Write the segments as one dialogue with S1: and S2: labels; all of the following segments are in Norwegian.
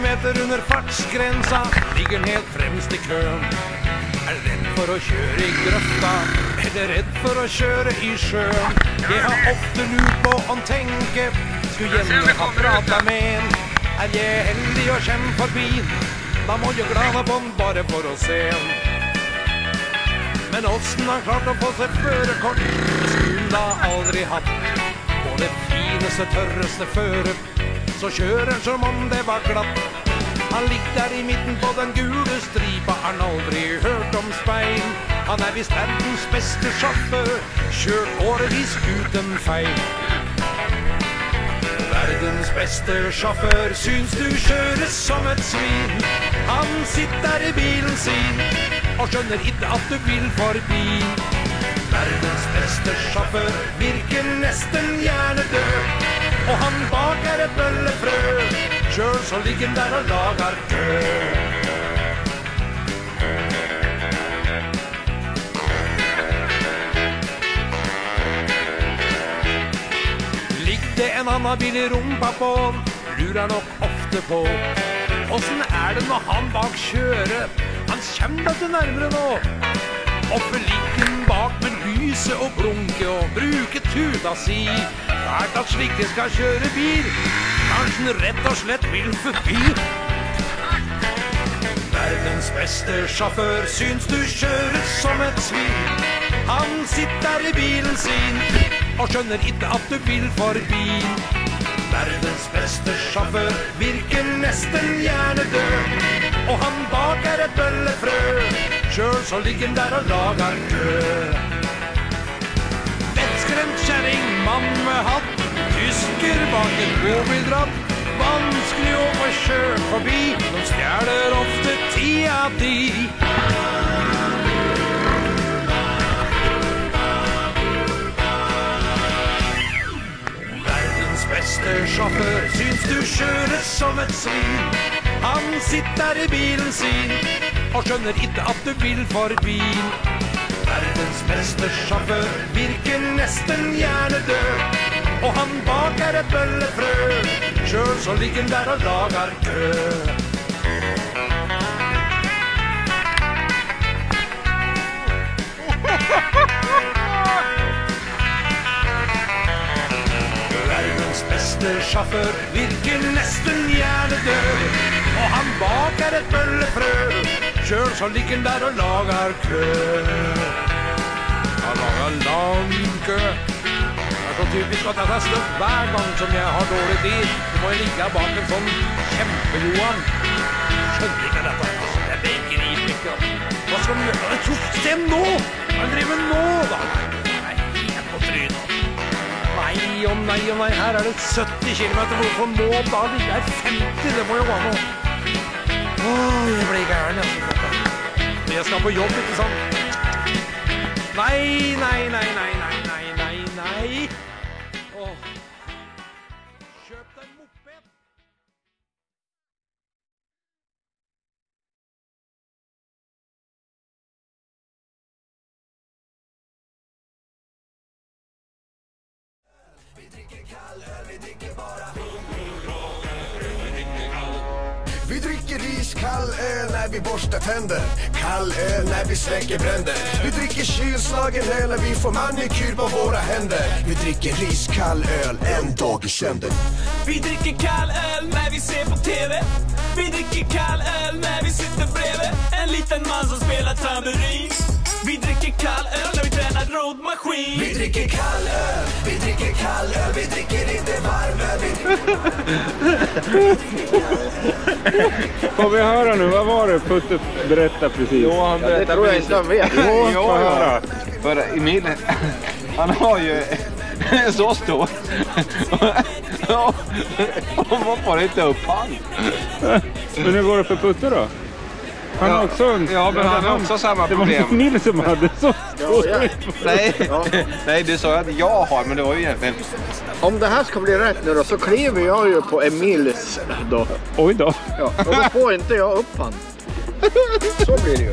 S1: kilometer under fartsgrensa, ligger den helt fremst i køen. Er redd for å kjøre i grøfta, eller redd for å kjøre i sjøen. Jeg har ofte lurt på om tenke, skulle gjerne ha prata med en. Er jeg heldig og kjem forbi, da må jeg glane på bare for å se en. Men åssen han klarte å få seg førerkort, det skulle han aldri hatt. På det fineste, tørreste føret, så kjører han som om det var glatt. Han ligger der i midten på den gule stripa, har aldri hørt om speil. Han er visst verdens beste sjåfør, kjørt årevis uten feil. Verdens beste sjåfør syns du kjøres som et svin. Han sitter i bilen sin og skjønner ikke at du vil forbi. Verdens beste sjåfør virker nesten hjernedød. Og han bak er et bøllefrø. Sjøl så ligger den der og lager kø. Det en annen bil i rumpa på lurer nok ofte på. Åssen er det når han bak kjører? Han kjem da til nærmere nå. Oppe ligger han bak med lyset og blunke og bruker tuta si. Fælt at slike skal kjøre bil. Kanskje rett og slett vil forbi. Verdens beste sjåfør syns du kjører som et svin. Han sitter i bilen sin og skjønner ikke at du vil forbi. Verdens beste sjåfør virker nesten hjernedød. Og han bak er et bøllefrø. Sjøl så ligger han der og lager kø. Vettskremt kjerring, mann med hatt. Tysker bak et bobildrapp. Vanskelig å få kjørt forbi. De stjeler ofte tida di. Verdens beste sjåfør syns du kjører som et svin. Han sitter i bilen sin og skjønner ikke at du vil forbi. Verdens beste sjåfør virker nesten hjernedød. Og han bak er et bøllefrø. Sjøl så ligger han der og lager kø. Verdens beste sjåfør virker nesten hjernedød. Og han bak er et bøllefrø. Sjøl så ligger han der og lager kø. Han lager lang kø. Det er typisk at jeg tar støtt hver gang som jeg har dårlig tid. Så må jeg ligge bak en sånn kjempejohan. Skjønner ikke dette. altså. Jeg begriper ikke. Hva skal han gjøre? Stem nå! Hva driver med nå, da? Nei, helt på trynet. Nei og nei nei, her er det 70 km. Hvorfor må da ligge her 50? Det må jo være noe. Åh, jeg blir gæren, altså. Jeg skal på jobb, ikke sant? Nei, nei, nei, nei, nei,
S2: dricker øl når vi borster tenner. Kall øl når vi släcker brenner. Vi dricker kylslagen øl når vi får manikyr på våre hender. Vi dricker riskald øl en dag i kjenden.
S3: Vi dricker kall øl når vi ser på TV Vi dricker kall øl når vi sitter brede En liten man som spiller tamburin roddmaskin
S2: Vi dricker kald øl, vi dricker kald øl, Vi dricker ikke varm öl, vi dricker
S4: Får vi höra nu, vad var det Putte berättade precis?
S5: Jo, han berättar
S6: Det tror jag inte han vet.
S4: Jo,
S5: Jo. För Emil, han har ju så stor. Och man får inte upp han.
S4: Men hur går det för Putte då? Han har också en...
S5: ja, men han har också samma
S4: Det var
S5: problem.
S4: inte Nils som hade så stor.
S6: Ja,
S5: Nej, nej du sa att jag har, men det var ju egentligen...
S6: Om det här ska bli rätt nu då så kliver jag ju på Emils då.
S4: Oj då.
S6: Ja, och då får inte jag upp han. Så blir det ju.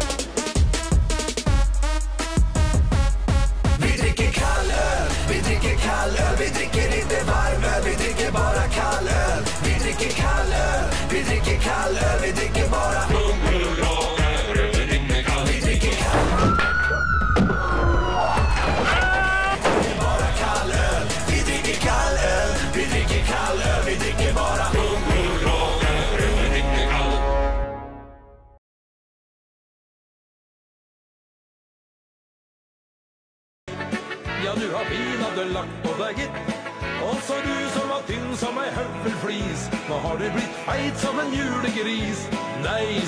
S2: Vi dricker kall öl, vi dricker kall öl Vi dricker inte varm öl, vi dricker bara kall öl Vi dricker kall öl, vi drikker kald øl, vi drikker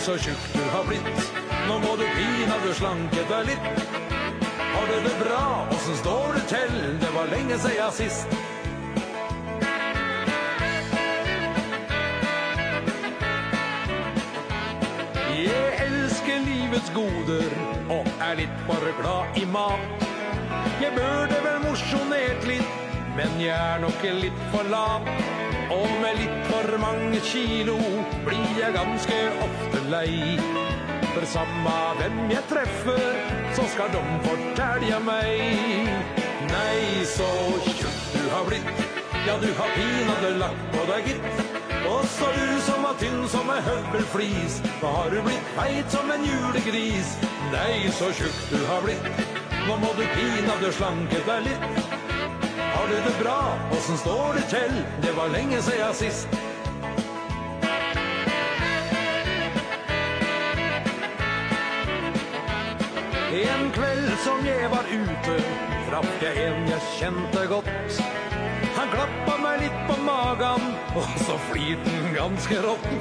S1: så tjukk du har blitt. Nå må du pinadø slanke deg litt. Har du det bra? Åssen står det til? Det var lenge sia sist. Jeg elsker livets goder og er litt bare glad i mat. Jeg burde vel mosjonert litt, men jeg er nok litt for lat. Og med litt for mange kilo blir jeg ganske ofte lei. For samme hvem jeg treffer, så skal de fortelle meg. Nei, så tjukk du har blitt, ja du har pinadø lagt på deg, gitt. Og så du som var tynn som ei høvelflis, nå har du blitt feit som en julegris. Nei, så tjukk du har blitt, nå må du pinadø slanke deg litt. Har du det bra? Åssen står det til? Det var lenge sia sist. En kveld som jeg var ute, traff jeg en jeg kjente godt. Han klappa meg litt på magen, og så flirte han ganske rått.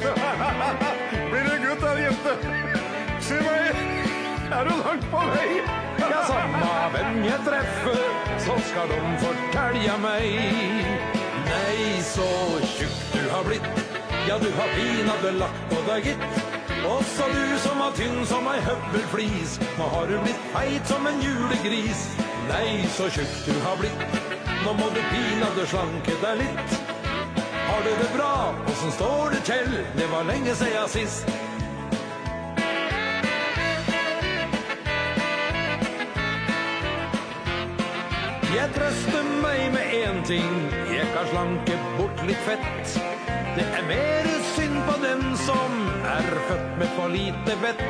S1: Blir det gutt eller jente? Si meg, er du langt på vei? Ja, samme hvem jeg treffer, så skal de fortelle meg. Nei, så tjukk du har blitt, ja du har pinadø lagt på deg, gitt. Også du som var tynn som ei høvelflis, nå har du blitt feit som en julegris. Nei, så tjukk du har blitt, nå må du pinadø slanke deg litt. Har du det bra? Åssen står det til? Det var lenge sia sist. Jeg trøster meg med én ting, jeg kan slanke bort litt fett. Det er mer synd på den som er født med for lite vett.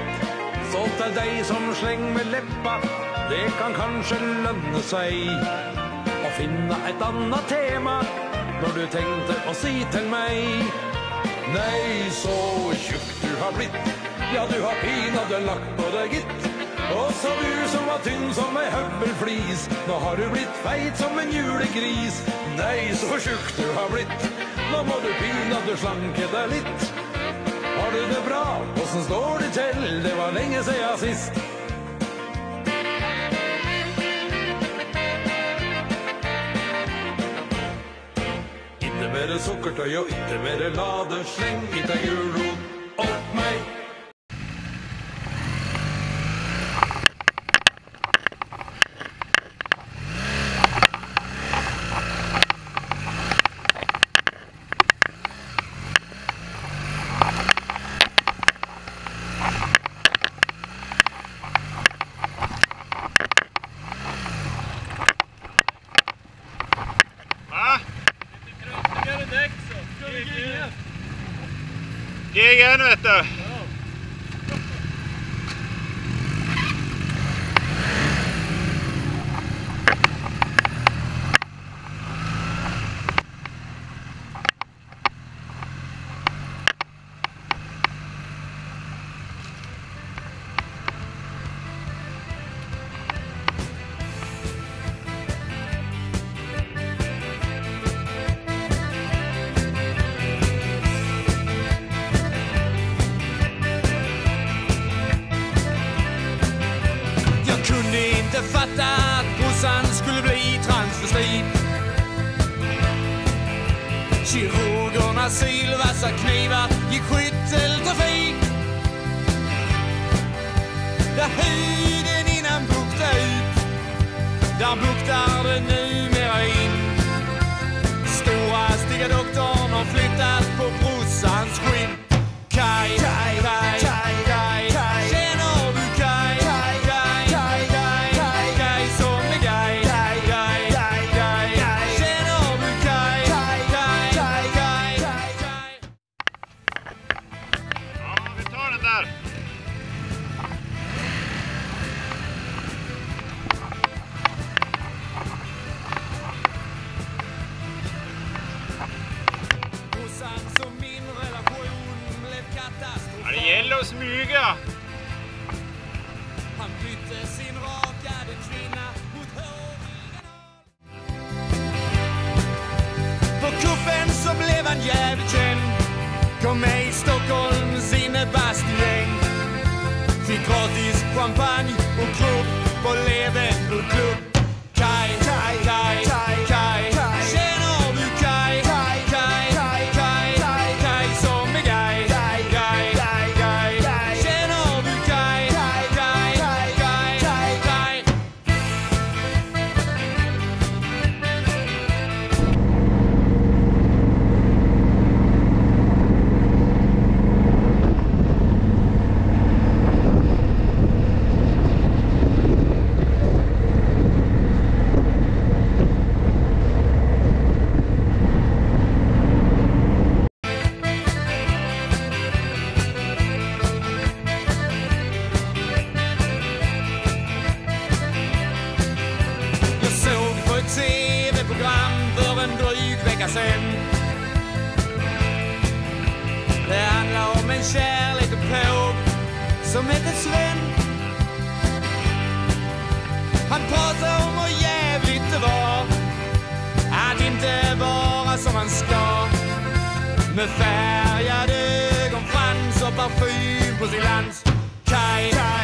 S1: Så til deg som slenger med leppa, det kan kanskje lønne seg. Å finne et annet tema når du tenkte å si til meg. Nei, så tjukk du har blitt, ja du har pinadø lagt på deg, gitt. Også du som var tynn som ei høvelflis, nå har du blitt feit som en julegris. Nei, så tjukk du har blitt, nå må du pinadø slanke deg litt. Har du det bra? Åssen står det til? Det var lenge sia sist. Ikke mere sukkertøy og ikke mere lade, sleng ikke gulrot opp meg.
S3: at the inte fatta att brorsan skulle bli transvestit. Kirurgerne sylvassa kniver gikk skytteltrafikk. Där huden innan bukta ut, där buktar det numera Yeah. kjær liten pauk som heter Sven. Han pratar om hur jävligt det var att inte vara som man ska. Med färgade ögon, frans och parfym på sin lands kaj.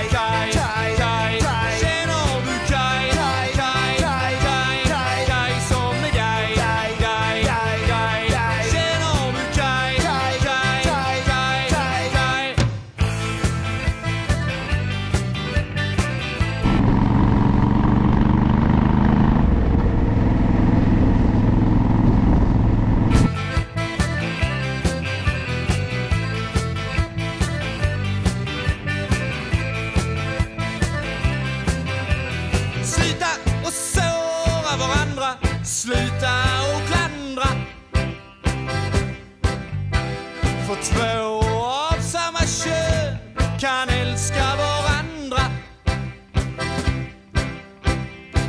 S3: elske hverandre.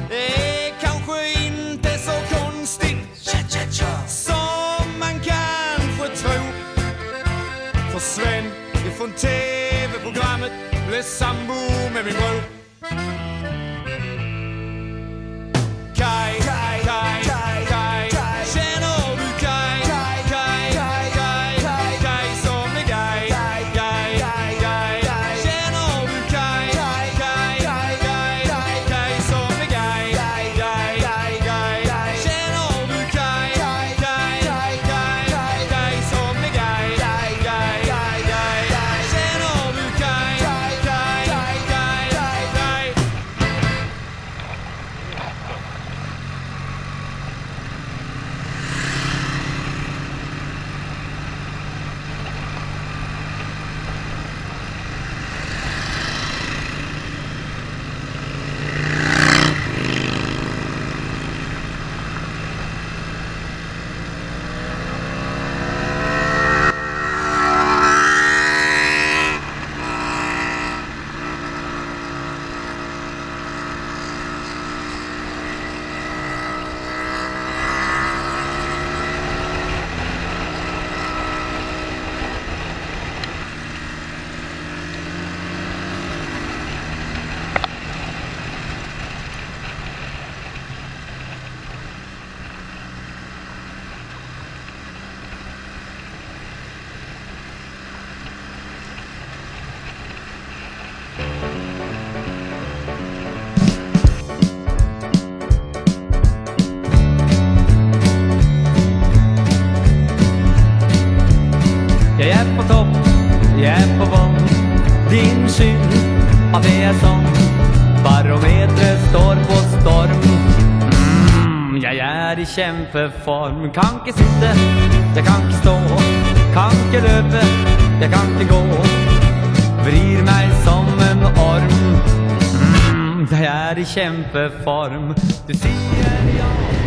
S3: Det er kanskje ikke så kunstig som man kanskje tror. For Sven ifrån TV-programmet ble sambo med min bror.
S7: i kjempeform. Kan ikke sitte, jeg kan ikke stå. Kan ikke løpe, jeg kan ikke gå. Vrir meg som en orm. Mm, jeg er i kjempeform. Du sier ja.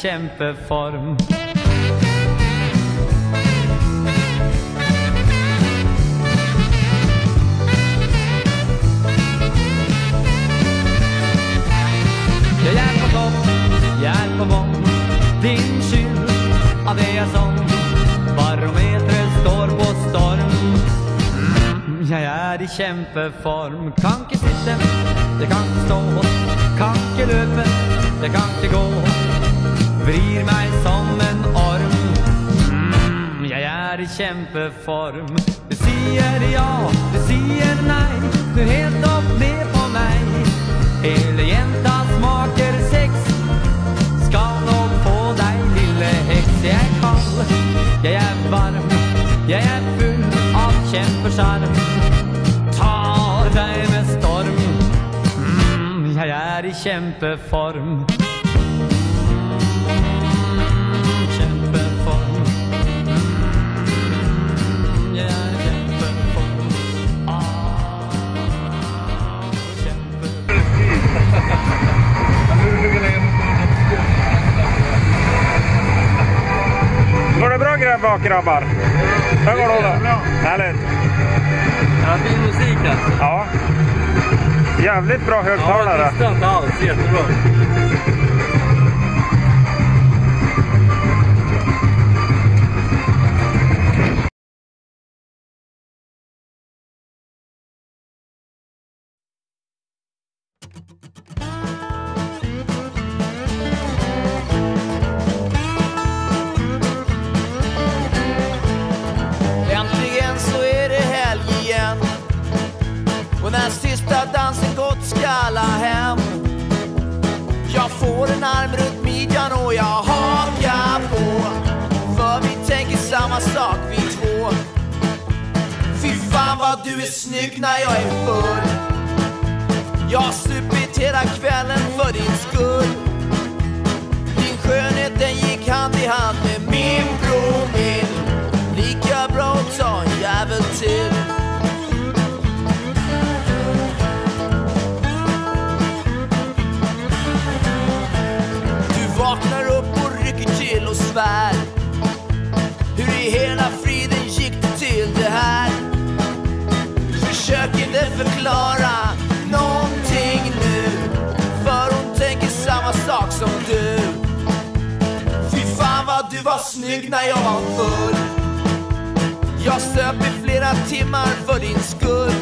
S7: Kjempeform. Jeg er på topp, jeg er på bånn. Din skyld av det er sånn. Barometeret står på storm. Jeg er i kjempeform. Kan ikke sitte, det kan ikke stå. Kan ikke løpe, det kan ikke gå. Vrir meg som en orm. Mm, jeg er i kjempeform. Du sier ja, du sier nei. Du er helt opp ned på meg. Hele jenta smaker sex. Skal nok få deg, lille heks. Jeg er kald, jeg er varm. Jeg er full av kjempesjarm. Tar deg med storm. Mm, jeg er i kjempeform.
S4: Går det bra grab bak grabbar? Hur går det Olle? Härligt.
S8: Ja, fin musik alltså.
S4: Ja. Jävligt bra högtalare.
S8: Ja, det inte alls. Jättebra.
S3: Förklara någonting nu. För hon tänker samma sak som du. Fy fan vad du var snygg när jag var full. Jag söp i flera timmar för din skull.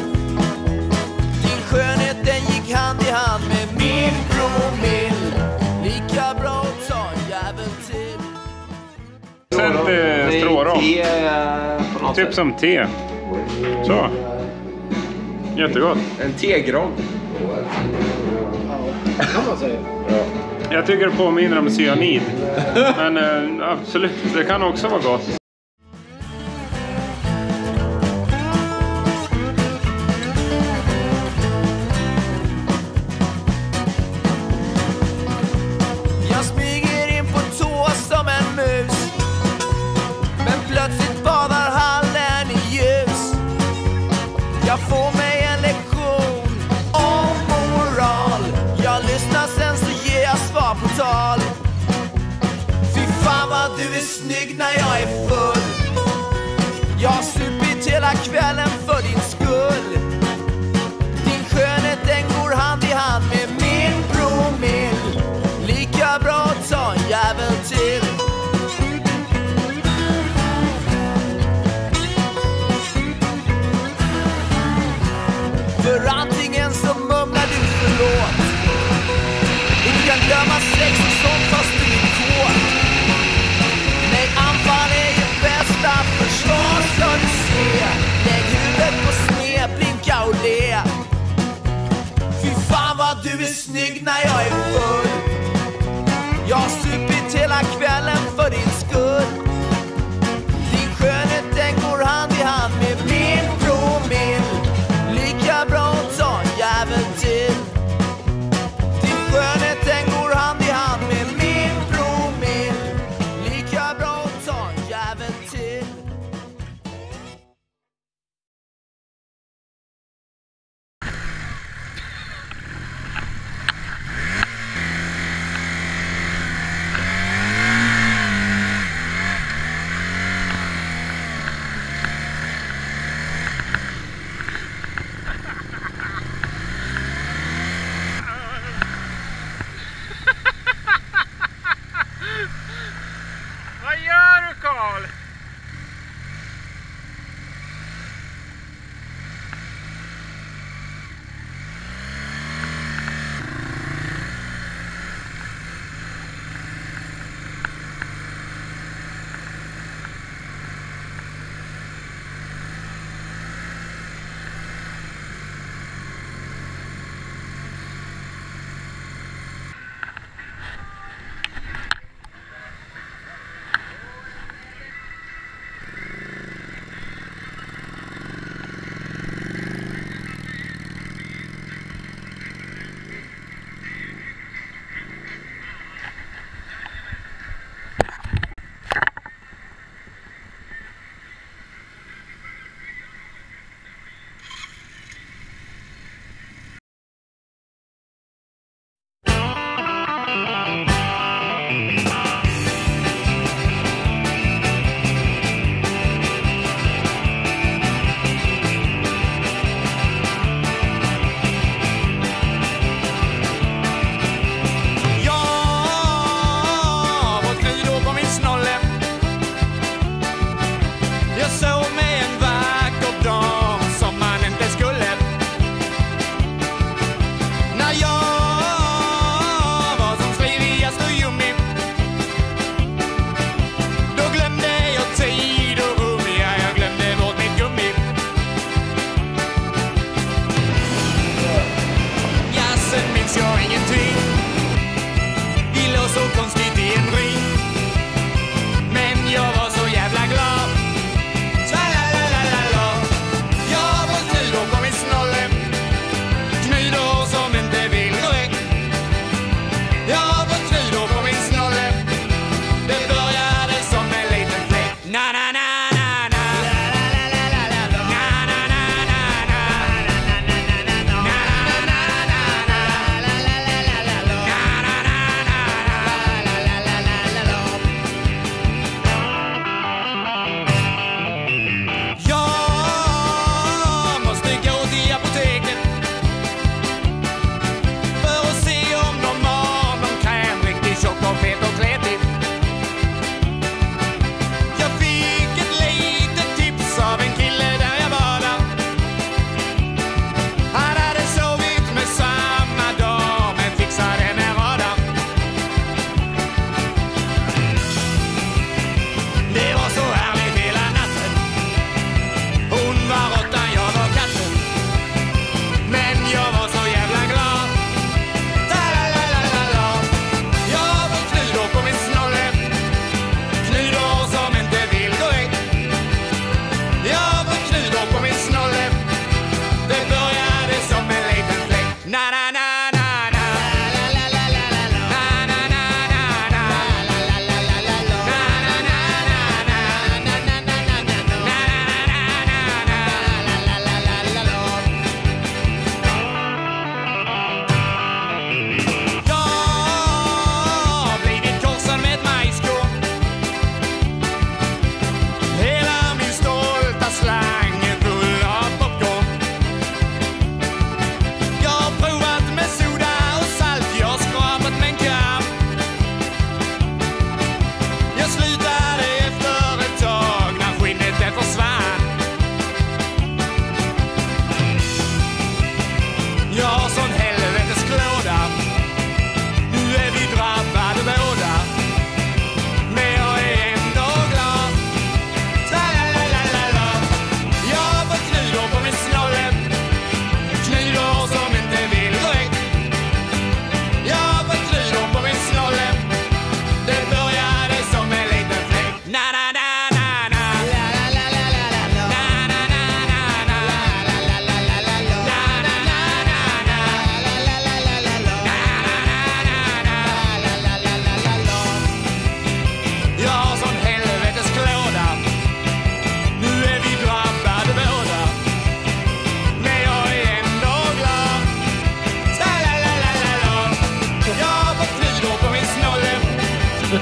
S3: Din skönhet den gick hand i hand med min promill Lika bra att ta en jävel till.
S4: Sätt eh.
S5: Te eh,
S4: Typ som te. Så. Jättegott.
S5: En tegrogg.
S6: kan man säga.
S4: Jag tycker det påminner om cyanid. Men eh, absolut, det kan också vara gott.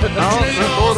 S3: Ja, den står opp.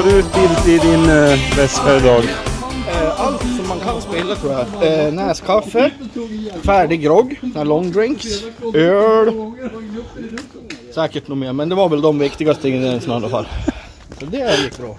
S3: Har
S4: du spilt i din uh, beste dag?
S6: Uh, Allt som man kan spille, tror jeg. Uh, neskaffe, ferdig grog, long drinks, øl Sikkert noe mer, men det var vel de viktigste tingene i hvert fall. Så det gikk bra.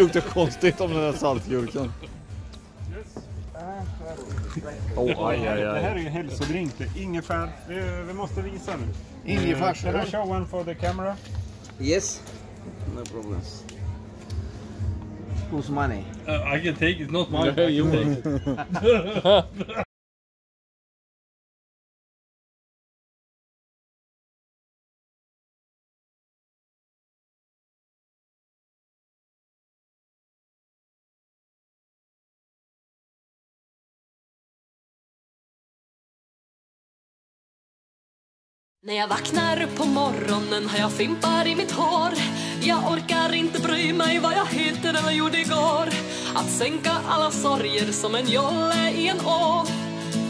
S5: Luktar konstigt om den där saltgurkan. Oh, aj, aj,
S4: Det här
S5: aj.
S4: är ju hälsodrink. Det ingefär. Vi, vi måste visa nu.
S6: Ingefärs-
S4: Can I show one for the camera?
S5: Yes. No problem.
S8: Who's money?
S9: Uh, I can take it, not mine. No, you take it.
S10: När jag vaknar på morgonen har jag fimpar i mitt hår. Jag orkar inte bry mig vad jag heter eller gjorde igår. Att sänka alla sorger som en jolle i en å.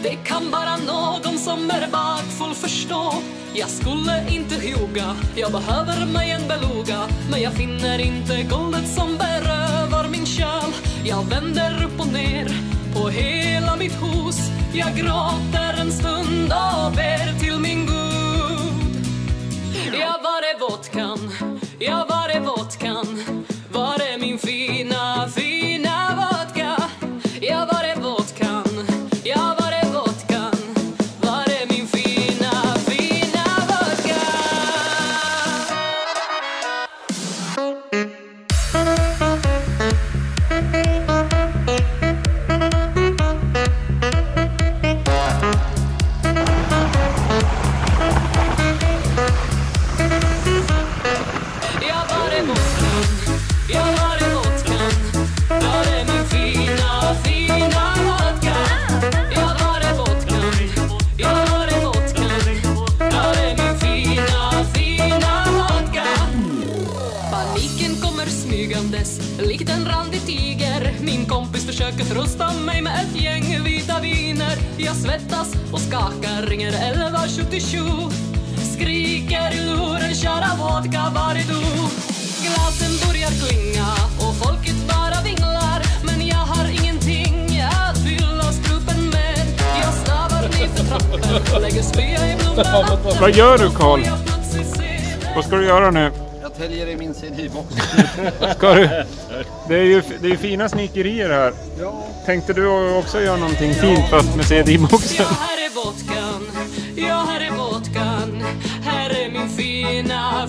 S10: Det kan bara någon som är bakfull förstå. Jag skulle inte ljuga, jag behöver mig en beluga. Men jag finner inte guldet som berövar min själ. Jag vänder upp och ner på hela mitt hus. Jag gråter en stund och ber till vodkan? Ja, var är vodkan? Var är min fina, fina
S11: Vad gör du Karl? Vad ska du göra nu?
S5: Jag täljer i min CD-box.
S11: Ska du? Det är ju det är ju fina snickerier här.
S5: Ja.
S11: Tänkte du också göra någonting fint fast med CD-boxen?
S10: Ja, här är vodkan, ja, här är vodkan. Här är min fina, fina